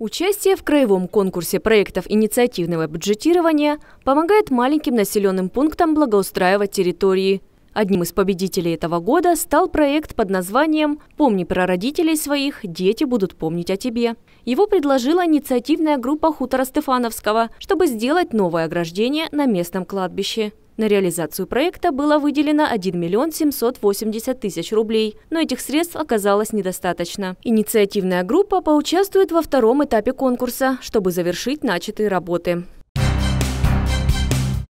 Участие в краевом конкурсе проектов инициативного бюджетирования помогает маленьким населенным пунктам благоустраивать территории. Одним из победителей этого года стал проект под названием «Помни про родителей своих, дети будут помнить о тебе». Его предложила инициативная группа хутора Стефановского, чтобы сделать новое ограждение на местном кладбище. На реализацию проекта было выделено 1 миллион 780 тысяч рублей, но этих средств оказалось недостаточно. Инициативная группа поучаствует во втором этапе конкурса, чтобы завершить начатые работы.